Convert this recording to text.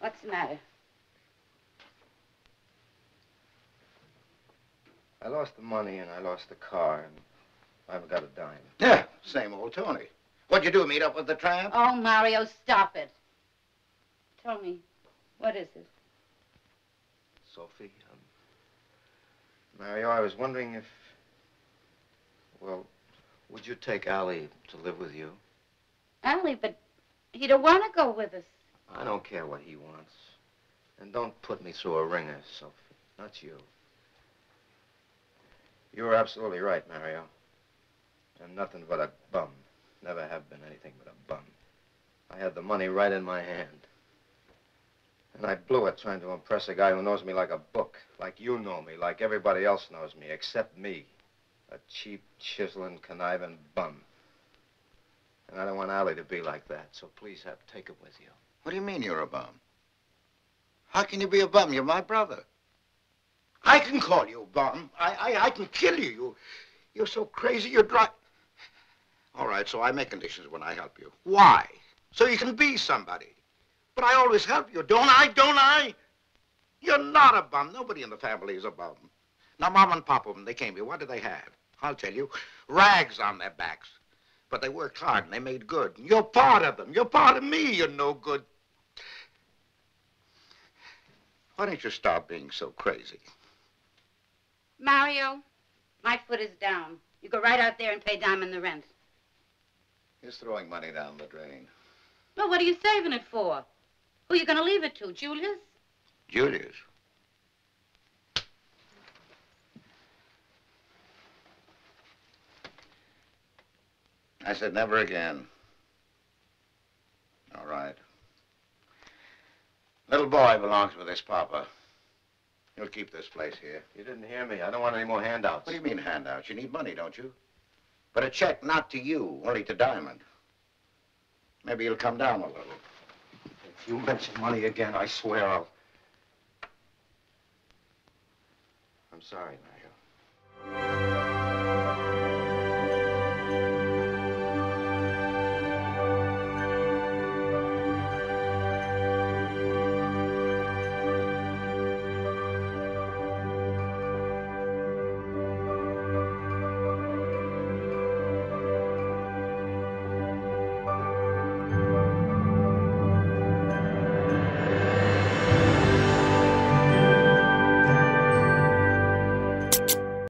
What's the matter? I lost the money and I lost the car, and I haven't got a dime. Yeah, same old Tony. What'd you do, meet up with the tramp? Oh, Mario, stop it. Tell me, what is it? Sophie, um, Mario, I was wondering if, well, would you take Allie to live with you? Allie, but he don't want to go with us. I don't care what he wants. And don't put me through a wringer, Sophie. Not you. You're absolutely right, Mario. I'm nothing but a bum. Never have been anything but a bum. I had the money right in my hand. And I blew it trying to impress a guy who knows me like a book. Like you know me, like everybody else knows me, except me. A cheap, chiseling, conniving bum. And I don't want Allie to be like that, so please have take it with you. What do you mean you're a bum? How can you be a bum? You're my brother. I can call you a bum. I, I, I can kill you. you. You're so crazy, you're dry. All right, so I make conditions when I help you. Why? So you can be somebody. But I always help you, don't I? Don't I? You're not a bum. Nobody in the family is a bum. Now, Mom and Papa, when they came here, what did they have? I'll tell you. Rags on their backs. But they worked hard and they made good. You're part of them. You're part of me. You're no good. Why don't you stop being so crazy? Mario, my foot is down. You go right out there and pay Diamond the rent. He's throwing money down the drain. Well, what are you saving it for? Who are you going to leave it to, Julius? Julius. I said never again. All right. Little boy belongs with his papa. He'll keep this place here. You didn't hear me. I don't want any more handouts. What do you mean handouts? You need money, don't you? But a check not to you, only to Diamond. Maybe he'll come down a little. If you mention money again, I swear I'll... I'm sorry, Mario.